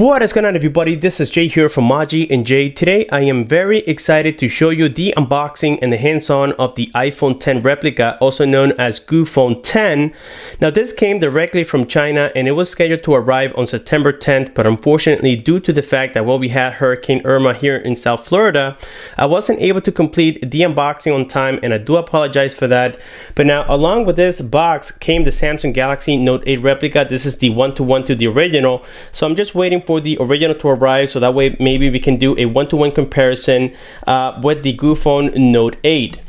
What is going on everybody, this is Jay here from Mayi and Jay. Today I am very excited to show you the unboxing and the hands-on of the iPhone 10 replica, also known as GooPhone 10. Now this came directly from China and it was scheduled to arrive on September 10th, but unfortunately due to the fact that well we had Hurricane Irma here in South Florida, I wasn't able to complete the unboxing on time and I do apologize for that. But now along with this box came the Samsung Galaxy Note 8 replica. This is the one-to-one -to, -one to the original. So I'm just waiting for the original to arrive so that way maybe we can do a one-to-one -one comparison uh, with the GooPhone Note 8.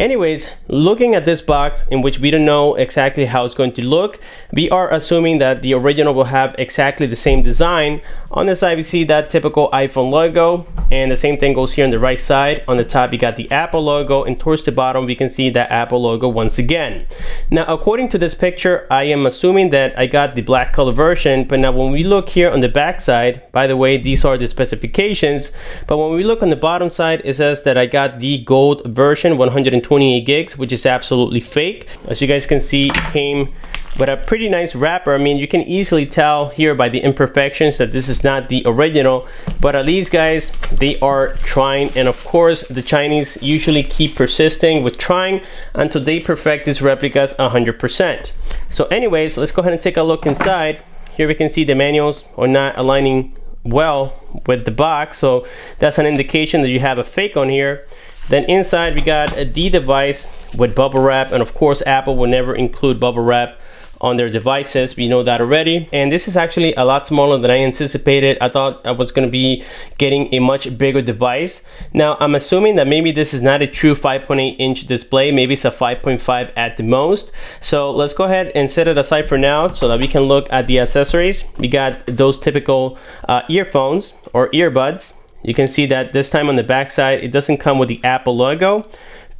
Anyways, looking at this box in which we don't know exactly how it's going to look, we are assuming that the original will have exactly the same design. On the side, we see that typical iPhone logo, and the same thing goes here on the right side. On the top, you got the Apple logo, and towards the bottom, we can see that Apple logo once again. Now, according to this picture, I am assuming that I got the black color version, but now when we look here on the back side, by the way, these are the specifications, but when we look on the bottom side, it says that I got the gold version, 100 128 gigs, which is absolutely fake. As you guys can see, it came with a pretty nice wrapper. I mean, you can easily tell here by the imperfections that this is not the original, but at least guys, they are trying. And of course, the Chinese usually keep persisting with trying until they perfect these replicas 100%. So anyways, let's go ahead and take a look inside. Here we can see the manuals are not aligning well with the box. So that's an indication that you have a fake on here. Then inside we got a D device with bubble wrap and of course Apple will never include bubble wrap on their devices. We know that already. And this is actually a lot smaller than I anticipated. I thought I was going to be getting a much bigger device. Now, I'm assuming that maybe this is not a true 5.8 inch display. Maybe it's a 5.5 at the most. So let's go ahead and set it aside for now so that we can look at the accessories. We got those typical uh, earphones or earbuds you can see that this time on the back side, it doesn't come with the Apple logo,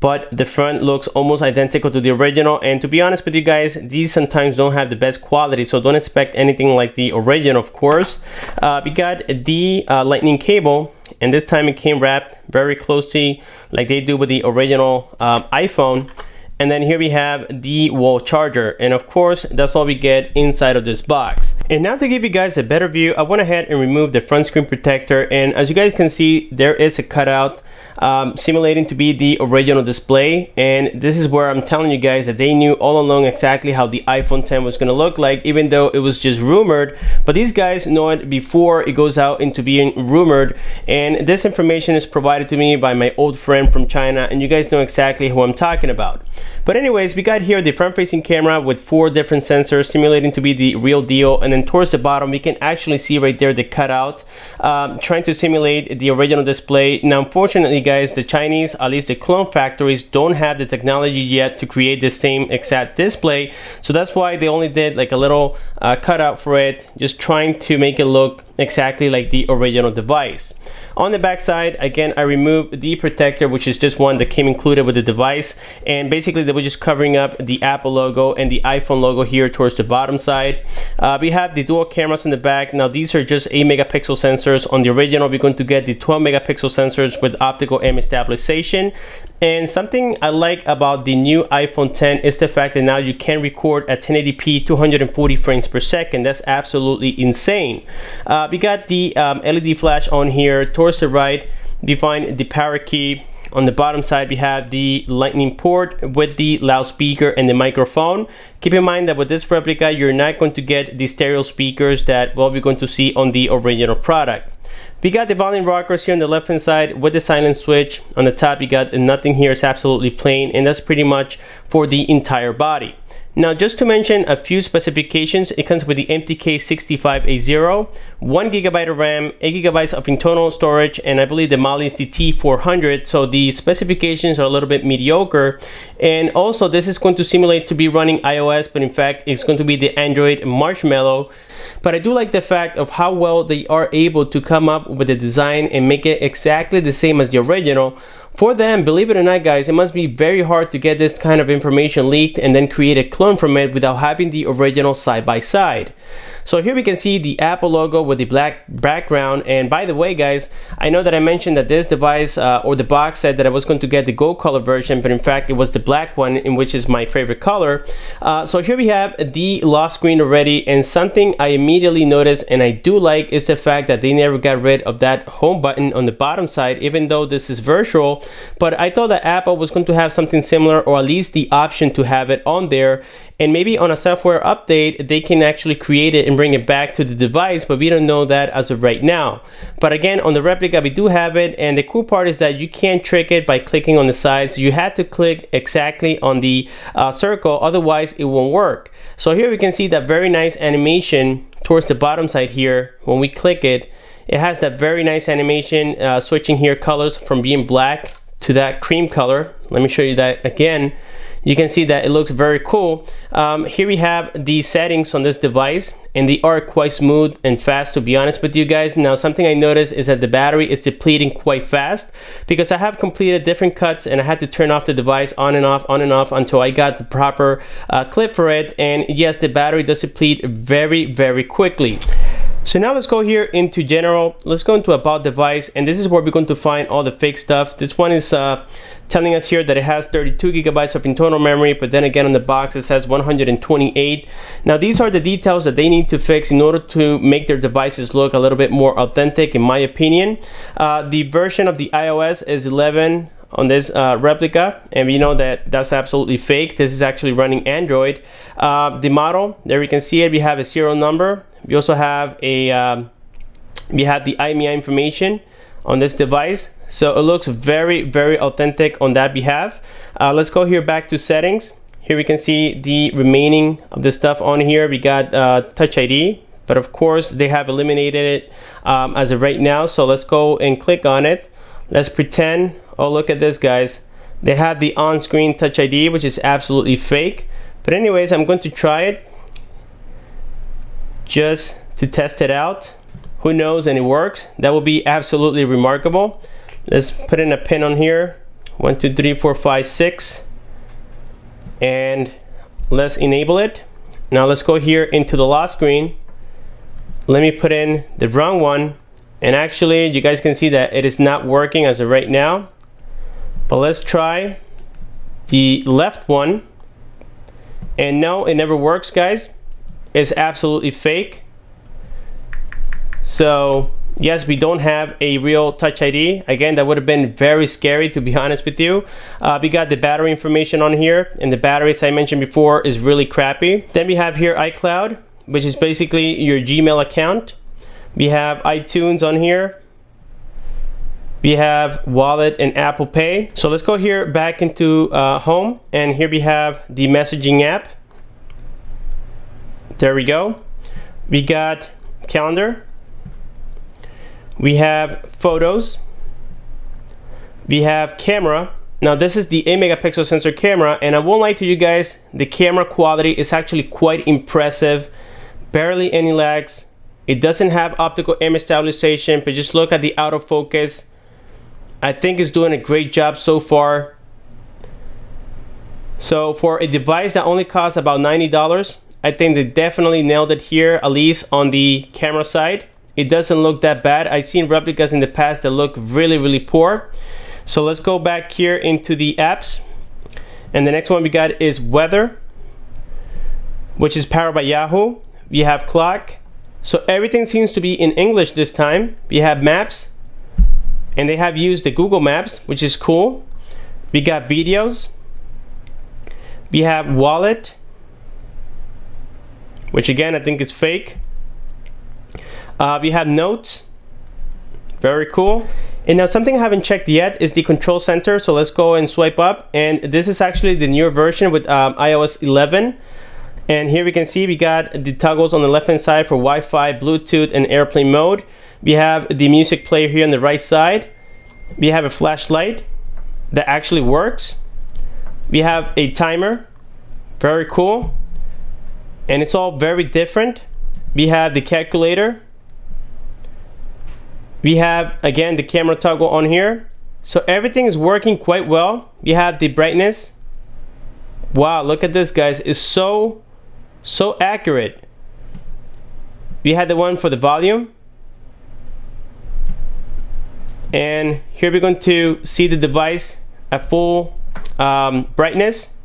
but the front looks almost identical to the original. And to be honest with you guys, these sometimes don't have the best quality, so don't expect anything like the original, of course. Uh, we got the uh, lightning cable, and this time it came wrapped very closely like they do with the original um, iPhone. And then here we have the wall charger. And of course, that's all we get inside of this box. And now to give you guys a better view, I went ahead and removed the front screen protector. And as you guys can see, there is a cutout um, simulating to be the original display. And this is where I'm telling you guys that they knew all along exactly how the iPhone 10 was gonna look like, even though it was just rumored. But these guys know it before it goes out into being rumored. And this information is provided to me by my old friend from China. And you guys know exactly who I'm talking about. But anyways, we got here the front facing camera with four different sensors simulating to be the real deal. And then towards the bottom, we can actually see right there the cutout um, trying to simulate the original display. Now, unfortunately, guys, the Chinese, at least the clone factories, don't have the technology yet to create the same exact display. So that's why they only did like a little uh, cutout for it, just trying to make it look exactly like the original device. On the back side, again, I removed the protector, which is just one that came included with the device. And basically, they were just covering up the Apple logo and the iPhone logo here towards the bottom side. Uh, we have the dual cameras in the back. Now, these are just 8 megapixel sensors. On the original, we're going to get the 12 megapixel sensors with optical image stabilization. And something I like about the new iPhone 10 is the fact that now you can record at 1080p 240 frames per second. That's absolutely insane. Uh, we got the um, LED flash on here towards the right. We find the power key. On the bottom side, we have the lightning port with the loudspeaker and the microphone. Keep in mind that with this replica, you're not going to get the stereo speakers that well, we're going to see on the original product. We got the volume rockers here on the left hand side with the silent switch. On the top, you got nothing here. It's absolutely plain and that's pretty much for the entire body. Now, just to mention a few specifications, it comes with the MTK6580, 1 gigabyte of RAM, 8 gigabytes of internal storage, and I believe the Mali is the T400, so the specifications are a little bit mediocre. And also, this is going to simulate to be running iOS, but in fact, it's going to be the Android Marshmallow. But I do like the fact of how well they are able to come up with the design and make it exactly the same as the original, for them, believe it or not guys, it must be very hard to get this kind of information leaked and then create a clone from it without having the original side by side. So here we can see the Apple logo with the black background. And by the way, guys, I know that I mentioned that this device uh, or the box said that I was going to get the gold color version, but in fact, it was the black one, in which is my favorite color. Uh, so here we have the lock screen already. And something I immediately noticed and I do like is the fact that they never got rid of that home button on the bottom side, even though this is virtual. But I thought that Apple was going to have something similar or at least the option to have it on there and maybe on a software update they can actually create it and bring it back to the device but we don't know that as of right now. But again on the replica we do have it and the cool part is that you can't trick it by clicking on the sides. You have to click exactly on the uh, circle otherwise it won't work. So here we can see that very nice animation towards the bottom side here. When we click it it has that very nice animation uh, switching here colors from being black to that cream color. Let me show you that again you can see that it looks very cool. Um, here we have the settings on this device and they are quite smooth and fast to be honest with you guys. Now something I noticed is that the battery is depleting quite fast because I have completed different cuts and I had to turn off the device on and off, on and off until I got the proper uh, clip for it. And yes, the battery does deplete very, very quickly. So now let's go here into general. Let's go into about device and this is where we're going to find all the fake stuff. This one is uh, telling us here that it has 32 gigabytes of internal memory, but then again on the box it says 128. Now these are the details that they need to fix in order to make their devices look a little bit more authentic in my opinion. Uh, the version of the iOS is 11 on this uh, replica and we know that that's absolutely fake this is actually running Android uh, the model there we can see it we have a serial number we also have a um, we have the IMEI information on this device. So it looks very very authentic on that behalf. Uh, let's go here back to settings. Here we can see the remaining of the stuff on here. We got uh, touch ID but of course they have eliminated it um, as of right now. So let's go and click on it. Let's pretend oh look at this guys. They have the on-screen touch ID which is absolutely fake. But anyways I'm going to try it just to test it out. Who knows and it works. That will be absolutely remarkable. Let's put in a pin on here. One, two, three, four, five, six. And let's enable it. Now let's go here into the lock screen. Let me put in the wrong one. And actually you guys can see that it is not working as of right now. But let's try the left one. And no, it never works guys is absolutely fake. So yes, we don't have a real Touch ID. Again, that would have been very scary to be honest with you. Uh, we got the battery information on here and the battery, as I mentioned before, is really crappy. Then we have here iCloud, which is basically your Gmail account. We have iTunes on here. We have Wallet and Apple Pay. So let's go here back into uh, Home and here we have the messaging app. There we go. We got calendar. We have photos. We have camera. Now this is the 8 megapixel sensor camera and I won't lie to you guys, the camera quality is actually quite impressive. Barely any lags. It doesn't have optical image stabilization, but just look at the autofocus. I think it's doing a great job so far. So for a device that only costs about $90, I think they definitely nailed it here, at least on the camera side. It doesn't look that bad. I've seen replicas in the past that look really, really poor. So let's go back here into the apps. And the next one we got is weather, which is powered by Yahoo. We have clock. So everything seems to be in English this time. We have maps, and they have used the Google Maps, which is cool. We got videos. We have wallet which again I think is fake. Uh, we have notes, very cool. And now something I haven't checked yet is the control center. So let's go and swipe up. And this is actually the newer version with um, iOS 11. And here we can see we got the toggles on the left hand side for Wi-Fi, Bluetooth, and airplane mode. We have the music player here on the right side. We have a flashlight that actually works. We have a timer, very cool and it's all very different. We have the calculator. We have again the camera toggle on here. So everything is working quite well. We have the brightness. Wow look at this guys. It's so so accurate. We had the one for the volume. And here we're going to see the device at full um, brightness.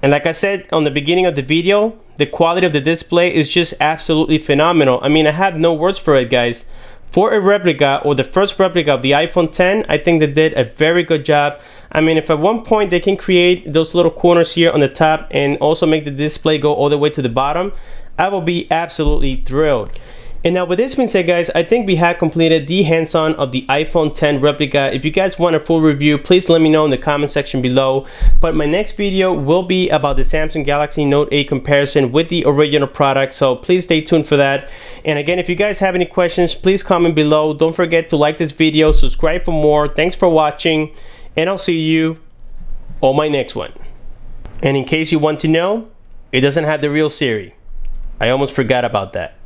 And like I said on the beginning of the video, the quality of the display is just absolutely phenomenal. I mean, I have no words for it, guys. For a replica or the first replica of the iPhone 10, I think they did a very good job. I mean, if at one point they can create those little corners here on the top and also make the display go all the way to the bottom, I will be absolutely thrilled. And now with this being said guys, I think we have completed the hands-on of the iPhone 10 replica. If you guys want a full review, please let me know in the comment section below. But my next video will be about the Samsung Galaxy Note 8 comparison with the original product. So please stay tuned for that. And again, if you guys have any questions, please comment below. Don't forget to like this video, subscribe for more. Thanks for watching and I'll see you on my next one. And in case you want to know, it doesn't have the real Siri. I almost forgot about that.